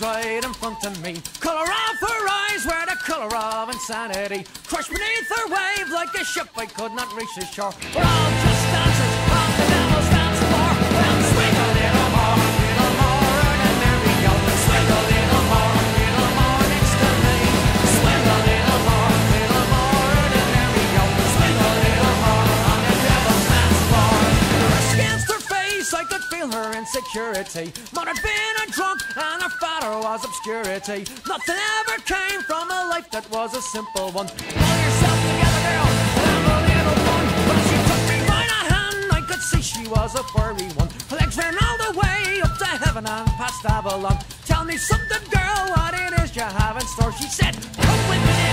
right in front of me. Color of her eyes were the color of insanity. Crushed beneath her wave like a ship I could not reach the shore. We're all just dancers on the devil's dance floor. Well, swing a little more, little more, and there we go. Swing a little more, little more next to me. Swing a little more, little more, and there we go. Swing a little more on the devil's dance floor. Rest against her face, I could feel her insecurity. Mother had been a drunk, and her father was obscurity. Nothing ever came from a life that was a simple one. Pull yourself together, girl, and have a little fun. When she took me by the hand, I could see she was a furry one. Her legs ran all the way up to heaven and past Avalon. Tell me something, girl, what it is you have in store. She said, Come with me